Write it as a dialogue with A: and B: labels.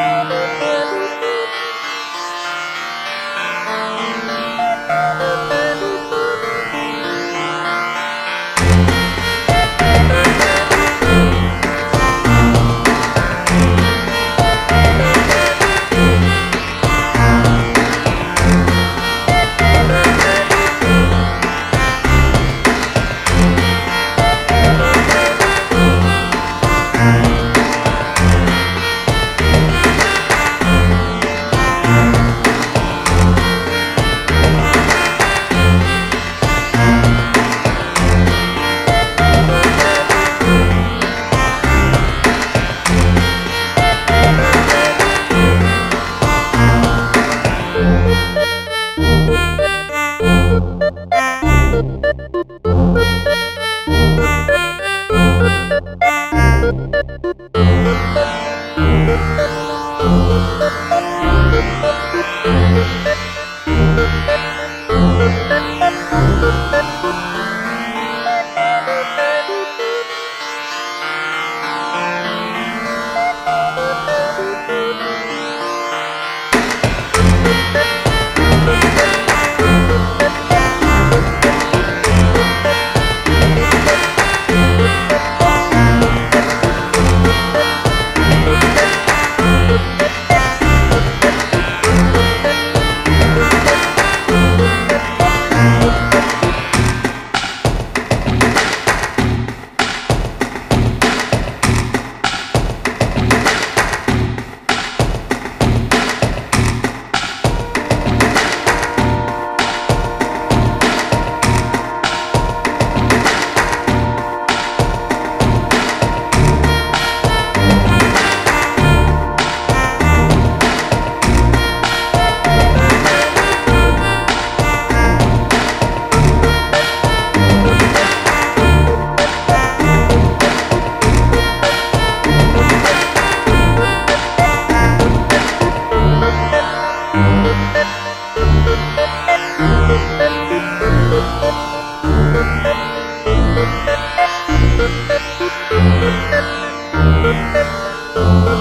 A: Thank. Oh.